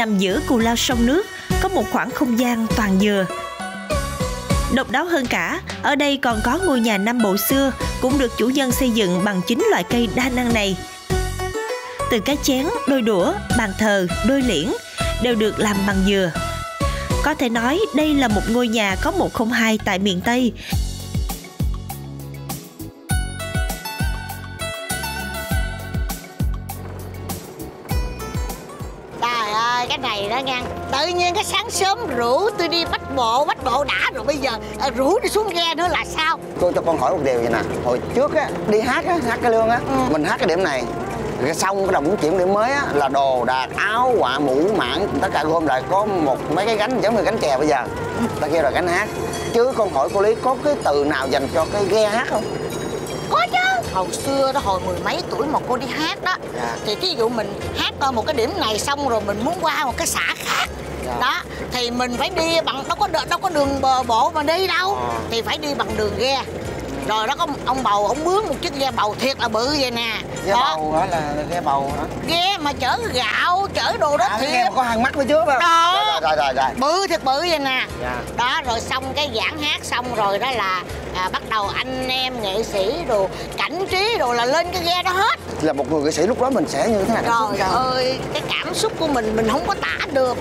nằm giữa cù lao sông nước, có một khoảng không gian toàn dừa. Độc đáo hơn cả, ở đây còn có ngôi nhà năm bộ xưa cũng được chủ nhân xây dựng bằng chính loại cây đa năng này. Từ cái chén, đôi đũa, bàn thờ, đôi liễn đều được làm bằng dừa. Có thể nói đây là một ngôi nhà có 102 tại miền Tây Tự nhiên cái sáng sớm rủ tôi đi bắt bộ Bắt bộ đã rồi bây giờ à, rủ đi xuống ghe nữa là sao Cô cho con hỏi một điều vậy nè Hồi trước á, đi hát á, hát cái lương á Ừ. Mình hát cái điểm này rồi xong cái đồng chuyển điểm mới á, là đồ đạc áo quạ mũ mãn tất cả gom lại có một mấy cái gánh giống như gánh chè bây giờ ta kêu là gánh hát chứ con hỏi cô lý có cái từ nào dành cho cái ghe hát không Có chứ Hồi xưa đó hồi mười mấy tuổi mà cô đi hát đó Dạ. Thì ví dụ mình hát ở một cái điểm này xong rồi mình muốn qua một cái xã khác. Đó Thì mình phải đi bằng đâu có đâu có đường bờ bộ mà đi đâu. Ờ. Thì phải đi bằng đường ghe. Rồi đó có ông bầu ông bướm một chiếc ghe bầu thiệt là bự vậy nè. Ghe đó, bầu hả? Là ghe bầu hả? Ghe mà chở gạo chở đồ đó à, thiệt ghe mà có hàng mắt phía trước không? Đó. rồi rồi rồi rồi bự thiệt bự vậy nè. Dạ. đó rồi xong cái giảng hát xong rồi đó là à, bắt đầu anh em nghệ sĩ đồ cảnh trí đồ là lên cái ghe đó hết. Là một người nghệ sĩ lúc đó mình sẽ như thế nào trời ơi cái cảm xúc của mình mình không có tả được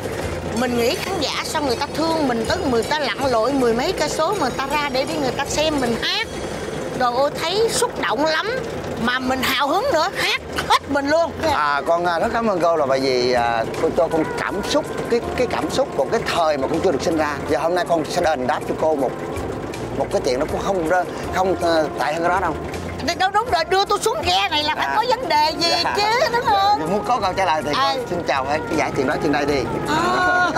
mình nghĩ khán giả sao người ta thương mình tới người ta lặn lội mười mấy cây số mà người ta ra để đi người ta xem mình hát. Rồi ôi thấy xúc động lắm mà mình hào hứng nữa hát hết mình luôn. À, con à, rất cảm ơn cô là bởi vì à, cô cho con cảm xúc cái cái cảm xúc của cái thời mà con chưa được sinh ra. Và hôm nay con sẽ đền đáp cho cô một một cái chuyện nó cũng không không ờ, tại hơn đó đâu đâu đúng rồi đưa tôi xuống ghe này là phải À. có vấn đề gì Dạ. chứ đúng không? muốn có câu trả lời thì À. xin chào cái giải chuyện đó trên đây đi. À,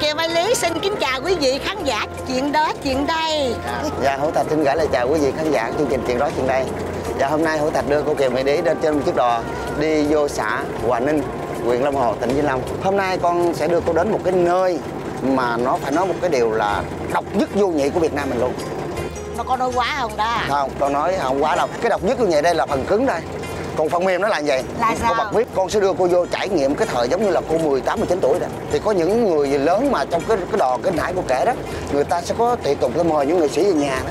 Kiều Mai Lý xin kính chào quý vị khán giả chuyện đó chuyện đây. Dạ hữu thạch xin gửi lời chào quý vị khán giả chương trình chuyện đó trên đây. Và hôm nay hữu thạch đưa cô kiều mỹ lý lên trên một chiếc đò đi vô xã hòa ninh huyện long hồ tỉnh vĩnh long. Hôm nay con sẽ đưa cô đến một cái nơi mà nó phải nói một cái điều là độc nhất vô nhị của việt nam mình luôn Mà con nói quá không đó? Không con nói không quá đâu. Cái độc nhất vô nhị đây là phần cứng đây. Còn phần mềm nó là gì Là cô sao? bật viết con sẽ đưa cô vô trải nghiệm cái thời giống như là cô 18 19 tuổi rồi thì có những người lớn mà trong cái cái đò cái nãy cô kể đó người ta sẽ có thị tục để mời những nghệ sĩ về nhà đó.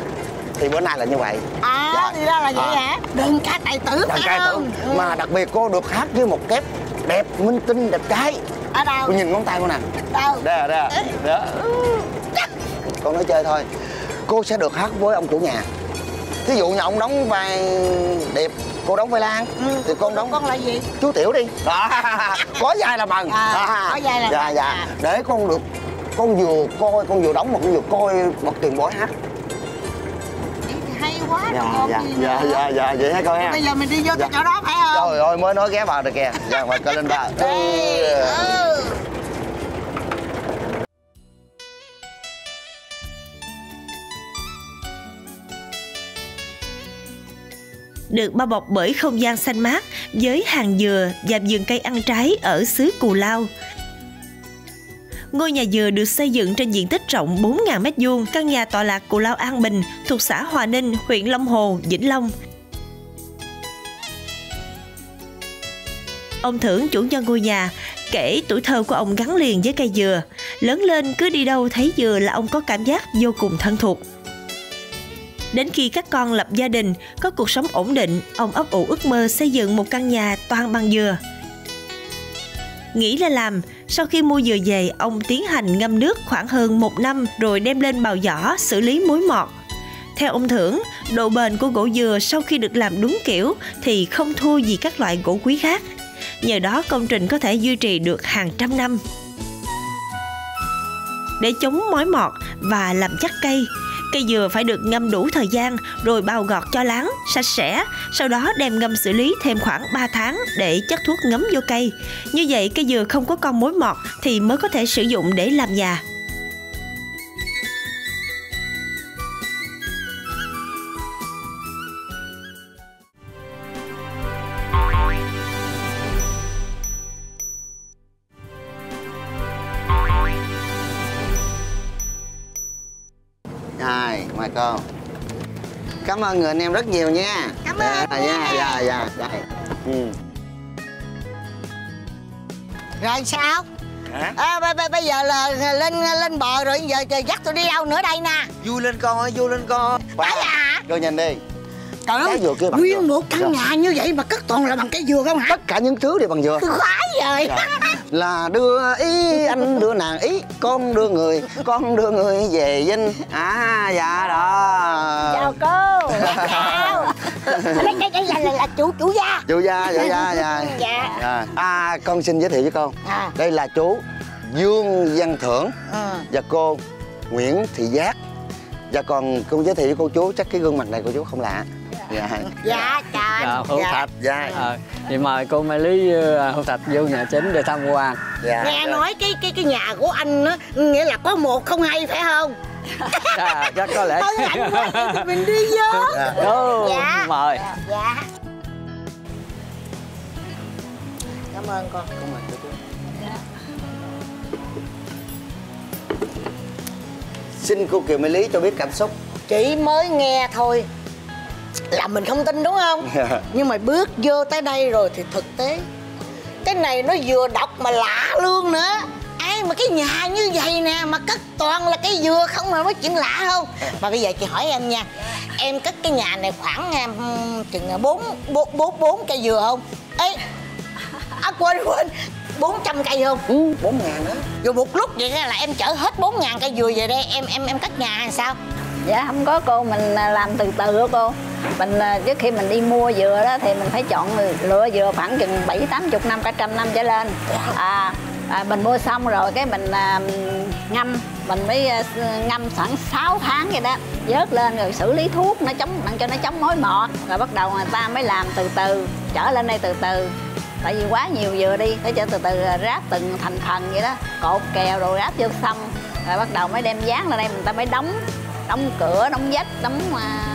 Thì bữa nay là như vậy. À Dạ. thì ra là vậy À. hả? Đừng ca tài tử phải trai tử. Ừ. mà đặc biệt cô được hát với một kép đẹp minh tinh đẹp trai Ở đâu? Cô nhìn ngón tay cô nè. Đâu? Đây đây đó con nói chơi thôi cô sẽ được hát với ông chủ nhà thí dụ như ông đóng vai điệp cô đóng vai lan Ừ. thì con đóng Con là gì chú tiểu đi đó. có vai là bằng À, có vai là dạ bằng. dạ À. để con được con vừa coi con vừa đóng mà con vừa coi một tiền bối hát Hay quá dạ con dạ gì dạ nữa. dạ dạ vậy hả con ha Bây giờ mình đi vô Dạ. chỗ đó phải không trời ơi mới nói ghé vào được kìa dạ mời coi lên ba Ê, ừ. Được bao bọc bởi không gian xanh mát với hàng dừa và vườn cây ăn trái ở xứ Cù Lao. Ngôi nhà dừa được xây dựng trên diện tích rộng 4.000 m2, căn nhà tọa lạc Cù Lao An Bình, thuộc xã Hòa Ninh, huyện Long Hồ, Vĩnh Long. Ông Thưởng chủ nhân ngôi nhà kể tuổi thơ của ông gắn liền với cây dừa. Lớn lên cứ đi đâu thấy dừa là ông có cảm giác vô cùng thân thuộc. Đến khi các con lập gia đình, có cuộc sống ổn định, ông ấp ủ ước mơ xây dựng một căn nhà toàn bằng dừa. Nghĩ là làm, sau khi mua dừa về, ông tiến hành ngâm nước khoảng hơn một năm rồi đem lên bào giỏ xử lý muối mọt. Theo ông Thưởng, độ bền của gỗ dừa sau khi được làm đúng kiểu thì không thua gì các loại gỗ quý khác. Nhờ đó công trình có thể duy trì được hàng trăm năm. Để chống mối mọt và làm chắc cây, cây dừa phải được ngâm đủ thời gian rồi bao gọt cho láng, sạch sẽ, sau đó đem ngâm xử lý thêm khoảng 3 tháng để chất thuốc ngấm vô cây. Như vậy cây dừa không có con mối mọt thì mới có thể sử dụng để làm nhà. Ơn người anh em rất nhiều nha Cảm dạ, ơn Dạ, nha. dạ, dạ, dạ. Ừ. Rồi sao Hả? à, bây, bây, bây giờ là lên lên bờ rồi giờ, dắt tôi đi đâu nữa đây nè vui lên con ơi vui lên con phải à cô nhìn đi trời ơi Cái kia bằng nguyên dừa. một căn Dạ. nhà như vậy mà cất toàn là bằng cây dừa không hả tất cả những thứ đều bằng dừa khoái rồi Dạ. là đưa ý anh đưa nàng ý con đưa người con đưa người về dinh à dạ đó chào cô chào đây đây đây là, là, là chủ chủ gia. Chú gia dạ gia dạ. Dạ. Dạ. à con xin giới thiệu với con. À. Đây là chú dương văn thưởng ừ. và cô nguyễn thị giác. Và còn con giới thiệu với cô chú chắc cái gương mặt này cô chú không lạ. Dạ. Dạ. Chào anh Dạ, Hữu Thạch. dạ. Ờ, thì mời cô Mai Lý ờ, Hữu Thạch vô nhà chính để tham quan. dạ nghe nói cái cái cái nhà của anh á nghĩa là có một không hai phải không À, chắc có lẽ. quá vậy thì mình đi vô Dạ. Ô, Dạ. mời. dạ cảm ơn con Cảm ơn cô chú. Xin cô Kiều Mỹ Lý cho biết cảm xúc chỉ mới nghe thôi là mình không tin đúng không nhưng mà bước vô tới đây rồi thì thực tế cái này nó vừa độc mà lạ luôn nữa ai mà cái nhà như vậy nè mà cất toàn là cây dừa không mà nói chuyện lạ không? Mà bây giờ chị hỏi em nha em cất cái nhà này khoảng um, chừng bốn bốn bốn cây dừa không? Ấy à, quên quên 400 cây không? Ừ, bốn ngàn đó Rồi một lúc vậy là em chở hết 4 ngàn cây dừa về đây em em em cất nhà hay sao? Dạ không có cô, mình à, làm từ từ đó cô. Mình à, trước khi mình đi mua dừa đó thì mình phải chọn lựa dừa khoảng chừng 7 80 năm cả trăm năm trở lên. À, à, Mình mua xong rồi cái mình à, ngâm Mình mới à, ngâm sẵn 6 tháng vậy đó. Vớt lên rồi xử lý thuốc nó chống đặng cho nó chống mối mọt. Rồi bắt đầu người ta mới làm từ từ Trở lên đây từ từ. Tại vì quá nhiều dừa đi phải cho từ từ à, ráp từng thành phần vậy đó. Cột kèo rồi ráp vô xong. Rồi bắt đầu mới đem dán lên đây người ta mới đóng đóng cửa đóng vách đóng à,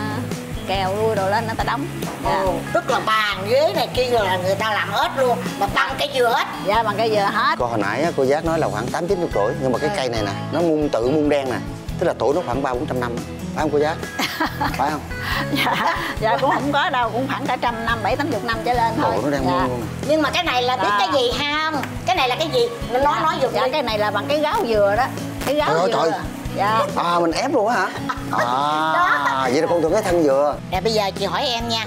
kèo lui rồi lên người ta đóng. Dạ. Ồ, tức là bàn ghế này kia là người ta làm hết luôn mà bằng cây dừa hết. Dạ bằng cây dừa hết. Cô hồi nãy cô Giác nói là khoảng 8 90 tuổi Nhưng mà cái cây này nè, nó muôn tự muôn đen nè Tức là tuổi nó khoảng 3 400 năm Phải không cô Giác? Phải không? dạ, dạ cũng không có đâu cũng khoảng cả trăm năm bảy tám chục năm trở lên thôi. Ồ, nó đang dạ. luôn nhưng mà cái này là biết À. cái gì ha? Không cái này là cái gì? Nó nói nói giùm dạ đi. cái này là bằng cái gáo dừa đó. Cái gáo Trời ơi, dừa. trời. Dạ. À mình ép luôn á hả? À vậy là con tưởng cái thân dừa. Nè bây giờ chị hỏi em nha.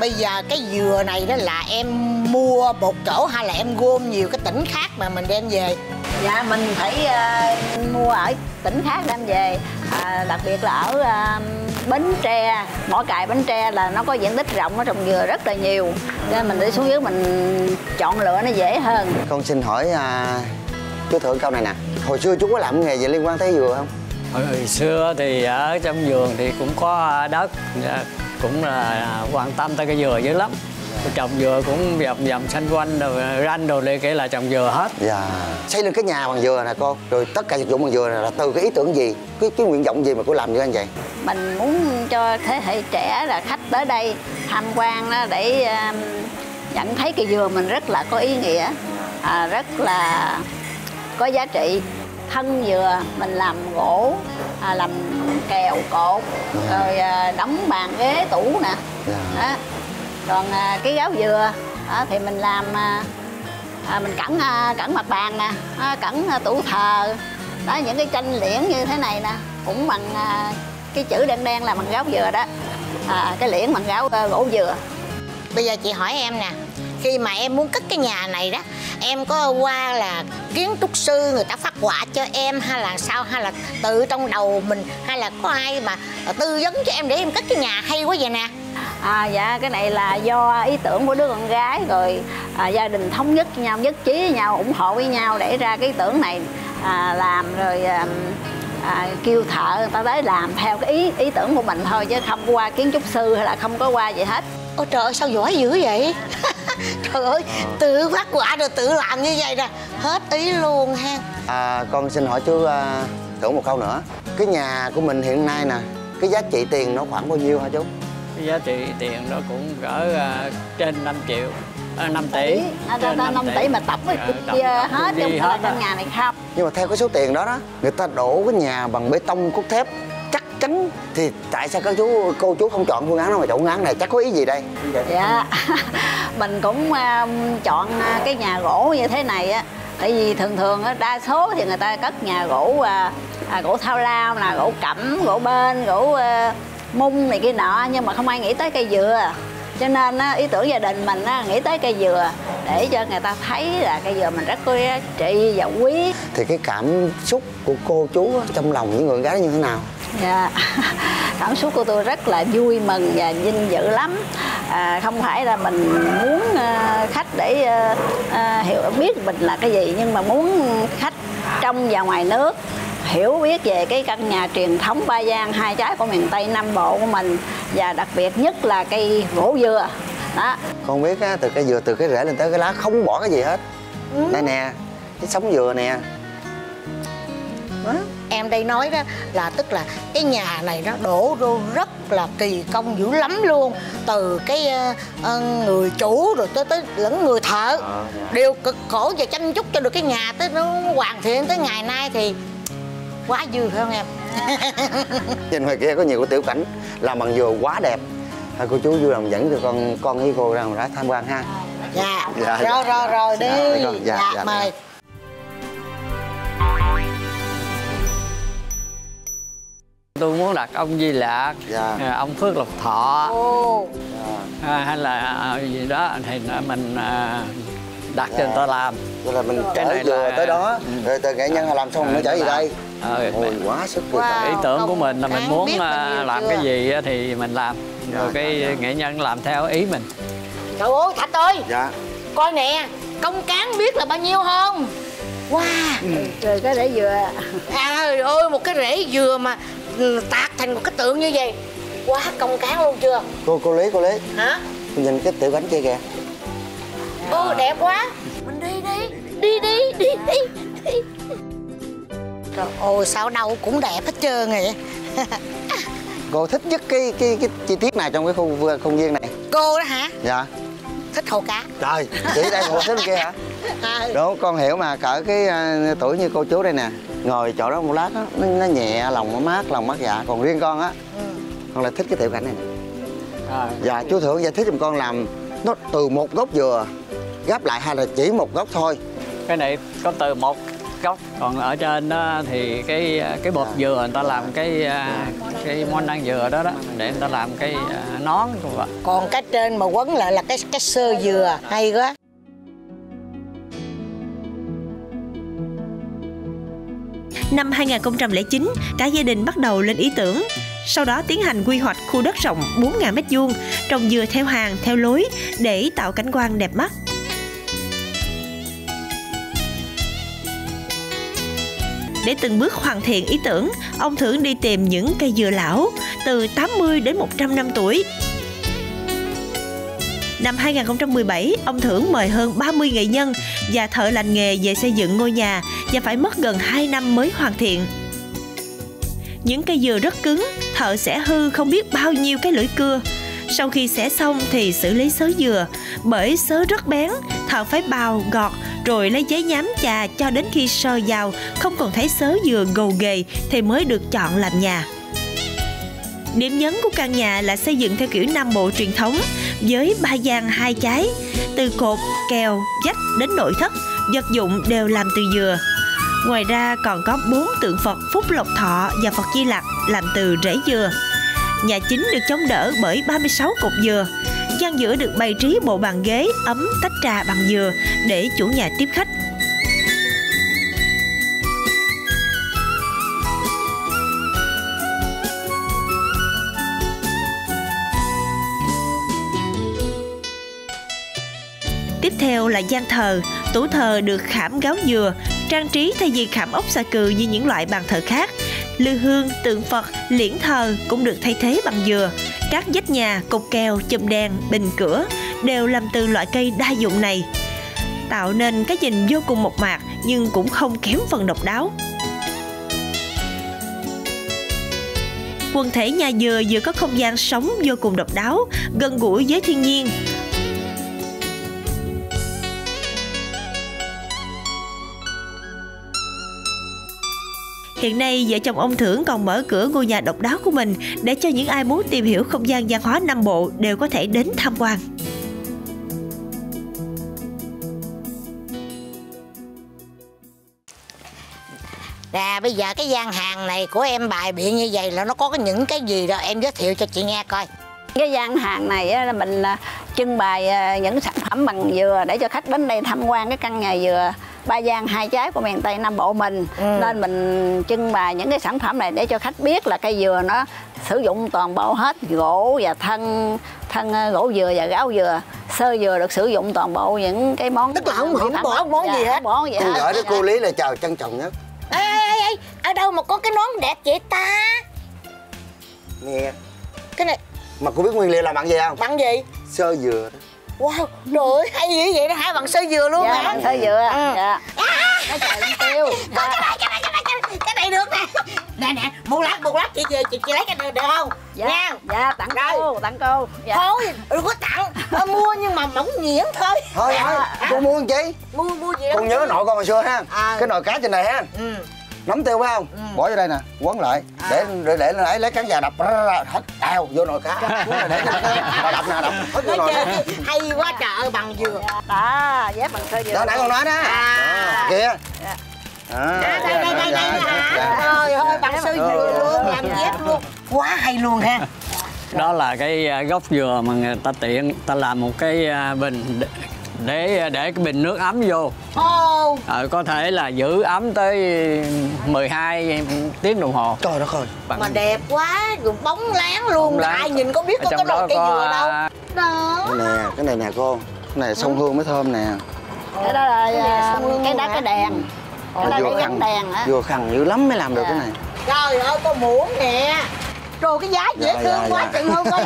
Bây giờ cái dừa này đó là em mua một chỗ hay là em gom nhiều cái tỉnh khác mà mình đem về? Dạ mình phải ờ, mua ở tỉnh khác đem về. À, đặc biệt là ở ờ, Bến Tre. Mỏ cài Bến Tre là nó có diện tích rộng nó trồng dừa rất là nhiều. Nên mình đi xuống dưới mình chọn lựa nó dễ hơn. Con xin hỏi à, chú thưởng câu này nè. Hồi xưa chú có làm nghề gì liên quan tới dừa không? Hồi xưa thì ở trong vườn thì cũng có đất, dạ, cũng là quan tâm tới cái dừa dữ lắm. Trồng dừa cũng vòng vòng xanh quanh rồi ranh đồ này kể là trồng dừa hết. Dạ. Xây lên cái nhà bằng dừa nè cô Rồi tất cả vật dụng bằng dừa này là từ cái ý tưởng gì? Cái, cái nguyện vọng gì mà cô làm như anh vậy? Mình muốn cho thế hệ trẻ là khách tới đây tham quan đó để ờ, nhận thấy cây dừa mình rất là có ý nghĩa à, rất là có giá trị thân dừa mình làm gỗ à, làm kèo cột rồi à, đóng bàn ghế tủ nè Dạ. đó. còn à, cái gáo dừa đó, thì mình làm à, à, mình cẩn à, cẩn mặt bàn nè à, cẩn à, tủ thờ đó những cái tranh liễn như thế này nè cũng bằng à, cái chữ đen đen là bằng gáo dừa đó à, cái liễn bằng gáo à, gỗ dừa bây giờ chị hỏi em nè khi mà em muốn cất cái nhà này đó em có qua là kiến trúc sư người ta phát họa cho em hay là sao? Hay là tự trong đầu mình hay là có ai mà tư vấn cho em để em cất cái nhà hay quá vậy nè? À, dạ cái này là do ý tưởng của đứa con gái rồi à, gia đình thống nhất với nhau nhất trí với nhau ủng hộ với nhau để ra cái ý tưởng này à, làm rồi à, à, kêu thợ người ta tới làm theo cái ý ý tưởng của mình thôi chứ không qua kiến trúc sư hay là không có qua gì hết ôi trời ơi sao giỏi dữ vậy? Trời ơi tự phát họa rồi tự làm như vậy nè. Hết ý luôn ha. À, Con xin hỏi chú à, thưởng một câu nữa. Cái nhà của mình hiện nay nè Cái giá trị tiền nó khoảng bao nhiêu hả chú? Cái giá trị tiền nó cũng cỡ à, trên 5 triệu, à, 5 tỷ. à, trên 5 tỷ. mà tổng cái Dạ, cục tổng- chia tổng hết hết căn nhà này không? Nhưng mà theo cái số tiền đó đó Người ta đổ cái nhà bằng bê tông cốt thép chắn Thì tại sao các chú cô chú không chọn phương án nào mà chọn phương án này? Chắc có ý gì đây? Dạ mình cũng um, chọn uh, cái nhà gỗ như thế này á. Tại vì thường thường đa số thì người ta cất nhà gỗ à, à, gỗ thao lao nè gỗ cẩm gỗ bên gỗ à, mung này kia nọ. Nhưng mà không ai nghĩ tới cây dừa. Cho nên á, ý tưởng gia đình mình á, nghĩ tới cây dừa để cho người ta thấy là cây dừa mình rất có giá trị và quý. Thì cái cảm xúc của cô chú trong lòng những người gái như thế nào Dạ, cảm xúc của tôi rất là vui mừng và vinh dự lắm. À, không phải là mình muốn à, khách để à, hiểu biết mình là cái gì nhưng mà muốn khách trong và ngoài nước hiểu biết về cái căn nhà truyền thống ba gian hai trái của miền Tây Nam Bộ của mình và đặc biệt nhất là cây gỗ dừa. Đó. con biết á từ cây dừa từ cái rễ lên tới cái lá không bỏ cái gì hết đây nè cái sống dừa nè em đây nói đó là tức là cái nhà này nó đổ vô rất là kỳ công dữ lắm luôn. Từ cái ờ, ờ, người chủ rồi tới tới lẫn người thợ đều cực khổ và chăm chút cho được cái nhà tới nó hoàn thiện tới ngày nay thì quá dư phải không em? Nhìn ngoài kia có nhiều cái tiểu cảnh làm bằng dừa quá đẹp. Thôi cô chú vui lòng dẫn cho con con với cô ra ngoài đó tham quan ha. Dạ, Dạ, rồi dạ. rồi rồi đi Dạ, để con- dạ, dạ, dạ, mời tôi muốn đặt ông Di Lạc Dạ. à, ông Phước Lộc Thọ. Ồ, à, hay là à, gì đó thì mình à, đặt cho người ta làm. Rồi là mình Cái này dừa là- tới đó. Rồi từ nghệ nhân làm xong mình mới chở về đây? Ờ, ôi quá sức Wow. ý tưởng của mình là mình muốn à, làm chưa? cái gì á thì mình làm. Rồi Dạ, cái dạ, dạ. nghệ nhân làm theo ý mình. Trời ơi thạch ơi. Dạ. Coi nè công cán biết là bao nhiêu không? Wow. Rồi cái để dừa. Trời ơi một cái rễ dừa mà ừ, tạc thành một cái tượng như vậy. Quá công cán luôn chưa? Cô cô lý cô lý. Hả? Nhìn cái tiểu cảnh kia kìa. Ô đẹp quá. Mình đi đi. Đi đi đi đi đi. Trời ơi sao đâu cũng đẹp hết trơn rồi cô thích nhất cái cái cái chi tiết nào trong cái khu vườn công viên này? Cô đó hả? Dạ. Thích hồ cá. Trời chị đây cô thích kia hả? À, đúng con hiểu mà cỡ cái à, tuổi như cô chú đây nè ngồi chỗ đó một lát đó, nó, nó nhẹ lòng nó mát lòng mát dạ. Còn riêng con á con lại thích cái tiểu cảnh này nè. À, dạ chú thưởng giải thích giùm con làm nó từ một gốc dừa gấp lại hay là chỉ một gốc thôi? Cái này có từ một gốc còn ở trên đó thì cái cái bột dừa người ta làm cái à, cái món ăn dừa đó đó để người ta làm cái à, nón còn cái trên mà quấn lại là cái cái sơ dừa hay quá Năm 2009, cả gia đình bắt đầu lên ý tưởng. Sau đó tiến hành quy hoạch khu đất rộng 4.000 m2, trồng dừa theo hàng, theo lối để tạo cảnh quan đẹp mắt. Để từng bước hoàn thiện ý tưởng, ông Thưởng đi tìm những cây dừa lão từ 80 đến 100 năm tuổi. Năm 2017, ông Thưởng mời hơn 30 nghệ nhân và thợ lành nghề về xây dựng ngôi nhà và phải mất gần 2 năm mới hoàn thiện. Những cây dừa rất cứng, thợ sẽ hư không biết bao nhiêu cái lưỡi cưa. Sau khi xẻ xong thì xử lý sớ dừa, bởi sớ rất bén, thợ phải bào, gọt rồi lấy giấy nhám chà cho đến khi sơ vào không còn thấy sớ dừa gầu ghề thì mới được chọn làm nhà. Điểm nhấn của căn nhà là xây dựng theo kiểu Nam Bộ truyền thống với ba gian hai trái, từ cột, kèo, dách đến nội thất, vật dụng đều làm từ dừa. Ngoài ra còn có bốn tượng Phật Phúc Lộc Thọ và Phật Di Lặc làm từ rễ dừa. Nhà chính được chống đỡ bởi 36 cột dừa. Gian giữa được bày trí bộ bàn ghế, ấm, tách trà bằng dừa để chủ nhà tiếp khách. Theo là gian thờ, tủ thờ được khảm gáo dừa, trang trí thay vì khảm ốc xà cừ như những loại bàn thờ khác. Lư hương, tượng Phật, liễn thờ cũng được thay thế bằng dừa. Các vách nhà, cột kèo, chùm đèn, bình cửa đều làm từ loại cây đa dụng này. Tạo nên cái nhìn vô cùng mộc mạc nhưng cũng không kém phần độc đáo. Quần thể nhà dừa vừa có không gian sống vô cùng độc đáo, gần gũi với thiên nhiên, Hiện nay, vợ chồng ông Thưởng còn mở cửa ngôi nhà độc đáo của mình để cho những ai muốn tìm hiểu không gian văn hóa Nam Bộ đều có thể đến tham quan. Nè bây giờ cái gian hàng này của em bài biện như vậy là nó có những cái gì đó em giới thiệu cho chị nghe coi cái gian hàng này á, là mình à, trưng bày à, những sản phẩm bằng dừa để cho khách đến đây tham quan cái căn nhà dừa ba gian hai trái của miền tây nam bộ mình. Ừ. nên mình trưng bày những cái sản phẩm này để cho khách biết là cây dừa nó sử dụng toàn bộ hết gỗ và thân thân à, gỗ dừa và gáo dừa. Sơ dừa được sử dụng toàn bộ những cái món Tức là không- mỹ không bỏ món gì Dạ, hết. bỏ gì hết. gửi đến cô Lý là chào trân trọng nhất. Ê, ê, ê, ở đâu mà có cái nón đẹp vậy ta? Nè cái này Mà cô biết nguyên liệu làm bằng gì không? bằng gì? Sơ dừa đó wow trời ơi hay dữ vậy đó hai bằng sơ dừa luôn dạ, hả? bằng sơ dừa Ừ. dạ. nó trời lên tiêu Dạ. cái này cái này cái này cái này được nè. Nè nè một lát một lát chị chị chị, chị lấy cái này được không? Dạ. Nha. Dạ tặng Rồi. cô tặng cô. Dạ. thôi đừng có tặng. Ờ, mua nhưng mà mỏng nhuyễn thôi. Thôi thôi. Cô mua làm chi? mua mua gì đó. Con nhớ nội con hồi xưa ha. À. Cái nồi cá trên này ha. Ừ Nắm tiêu phải không? Bỏ vô đây nè Quấn lại. Để để để lấy lấy cán già đập. Hết. Đào vô nồi cá. Để cho nó đập nè đập. Hết vô nồi hay quá trời ơi bằng dừa. Đó dép bằng sơ dừa. Đó nãy con nói đó. À. Đó, Kìa. Dạ. À, đây đây đây đây đây. Hả Dạ. trời ơi bằng sơ dừa Ừ. luôn làm dép luôn. Quá hay luôn ha. Đó là cái à, gốc dừa mà người ta tiện ta làm một cái à, bình để để, để cái bình nước ấm vô. Ô Ờ, có thể là giữ ấm tới 12 tiếng đồng hồ. Trời đất ơi. Bằng mà đẹp quá rồi bóng láng luôn bóng láng. ai nhìn có biết Ở có cái đó nồi cây có, dừa đâu. À, đó. Cái nè cái này nè cô. Cái này sông hương mới thơm nè. Cái đó là Cái à, hương cái đó hả? cái đèn. Cái đó Vừa cái khăn gắn đèn á Vừa khăn dữ lắm mới làm được Dạ. cái này. Trời ơi có muỗng nè. Rồi cái giá dễ Dạ, thương dạ, quá dạ. chừng không có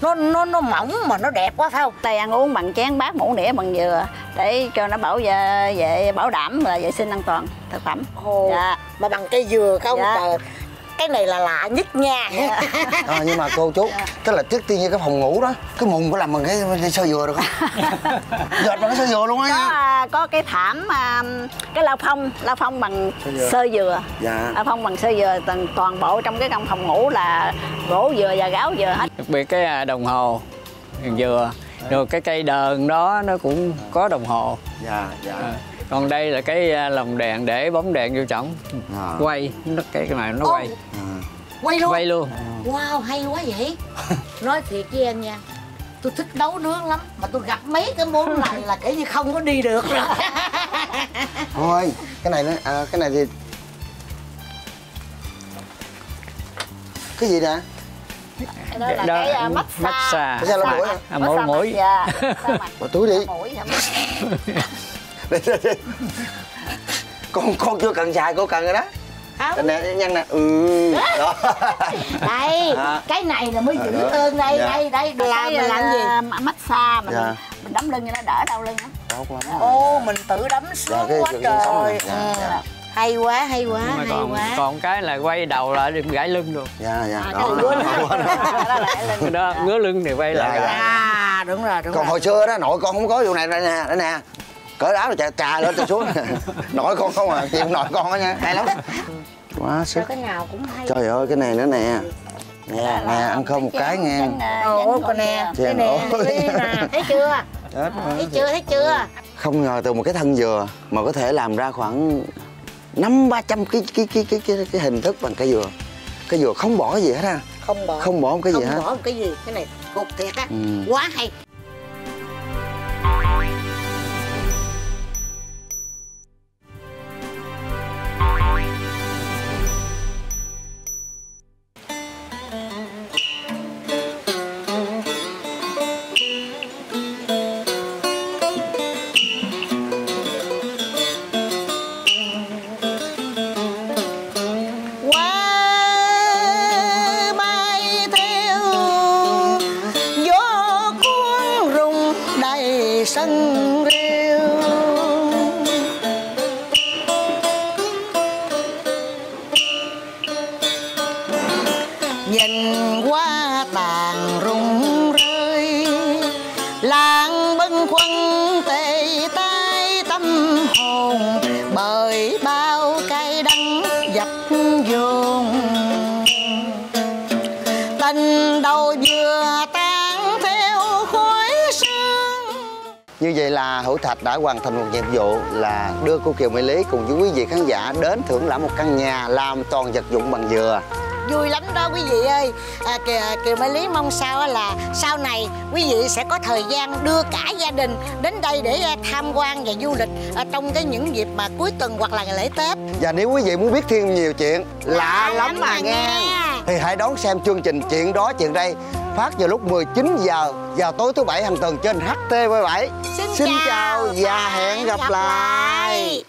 nó nó nó mỏng mà nó đẹp quá phải không? Tay ăn uống bằng chén bát muỗng đĩa bằng dừa để cho nó bảo vệ, vệ bảo đảm là vệ sinh an toàn thực phẩm. Ồ, dạ. mà bằng cây dừa không? Dạ. trời cái này là lạ nhất nha. À, Nhưng mà cô chú Tức là trước tiên như cái phòng ngủ đó Cái mùng có làm bằng cái, cái sơ dừa được không? Dệt bằng cái sơ dừa luôn á có à, có cái thảm à, cái lao phong lao phong bằng Sơ dừa. sơ dừa. Dạ. Lao phong bằng sơ dừa toàn, toàn bộ trong cái căn phòng ngủ là gỗ dừa và gáo dừa hết. Đặc biệt cái à, đồng hồ dừa rồi cái cây đờn đó nó cũng có đồng hồ. Dạ dạ. Ờ, còn đây là cái à, lồng đèn để bóng đèn vô trong À. quay nó cái cái này nó Ô. quay À. quay luôn quay luôn wow hay quá vậy nói thiệt với em nha tôi thích nấu nướng lắm mà tôi gặp mấy cái món này là kể như không có đi được rồi Thôi cái này nó à, Cái này thì Cái gì nè? Cái đó là cái à, massage massage Massage à, Massage dạ Massage túi đi mũi hả? Đây, đây, đây. Con con chưa cần xài cô cần rồi đó. Không. Này nhăn nè. Ừ Đó. Đây À. cái này là mới dữ Đó. hơn đây Dạ. đây đây làm Cái, mình làm gì? à, massage mình Dạ. mình đấm lưng cho nó đỡ đau lưng á. Ô mình tự đấm sướng cái quá trời. Dạ, dạ. hay quá hay quá hay còn quá. còn cái là quay đầu lại đừng gãy lưng được. Dạ dạ. À, Đó, đó, đó. đó là đó ngứa lưng thì quay Dạ, lại. dạ. à đúng rồi đúng Còn rồi. hồi xưa đó nội con không có vụ này đây nè đây nè cởi áo rồi trà, trà lên trà xuống. Nội con không à chịu nội con đó nha. hay lắm quá sức. Cái nào cũng hay. Trời ơi cái này nữa nè. Nè nè ăn cơm một cái nghe. ồ con nè cái nè ôi. Thấy chưa? Chết quá. thấy chưa thấy chưa? Không ngờ từ một cái thân dừa mà có thể làm ra khoảng năm ba trăm cái cái cái cái cái cái hình thức bằng cây dừa. Cây dừa không bỏ cái gì hết ha. Không bỏ. Không bỏ một cái gì không hết. bỏ một cái gì. Cái này cục thiệt á. Ừ. quá hay tình đầu vừa tan theo khói sương Như vậy là Hữu Thạch đã hoàn thành một nhiệm vụ là đưa cô Kiều Mỹ Lý cùng với quý vị khán giả đến thưởng lãm một căn nhà làm toàn vật dụng bằng dừa vui lắm đó quý vị ơi à, kiều, kiều Mai lý mong sao là sau này quý vị sẽ có thời gian đưa cả gia đình đến đây để à, tham quan và du lịch à, trong cái những dịp mà cuối tuần hoặc là ngày lễ tết Và nếu quý vị muốn biết thêm nhiều chuyện lạ lắm mà mà nghe nghe. thì hãy đón xem chương trình chuyện đó chuyện đây phát vào lúc 19 giờ vào tối thứ bảy hàng tuần trên HTV7. Xin chào và hẹn gặp lại. lại.